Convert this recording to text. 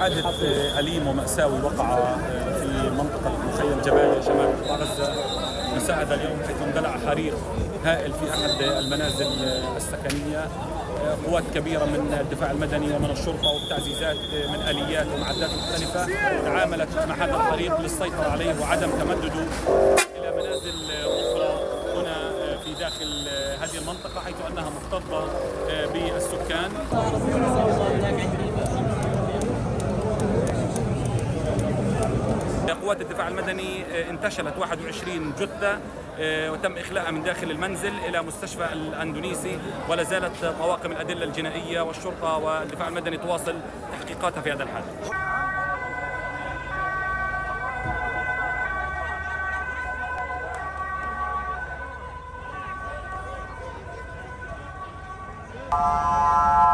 حادث أليم ومأساوي وقع في منطقة مخيم جباليا شمال قطاع غزة. مساء هذا اليوم حيث اندلع حريق هائل في أحد المنازل السكنية. قوات كبيرة من الدفاع المدني ومن الشرطة والتعزيزات من آليات ومعدات مختلفة تعاملت مع هذا الحريق للسيطرة عليه وعدم تمدده إلى منازل أخرى هنا في داخل هذه المنطقة حيث أنها مكتظة قوات الدفاع المدني انتشلت 21 جثة وتم إخلاءها من داخل المنزل إلى مستشفى الأندونيسي ولا زالت طواقم الأدلة الجنائية والشرطة والدفاع المدني تواصل تحقيقاتها في هذا الحادث you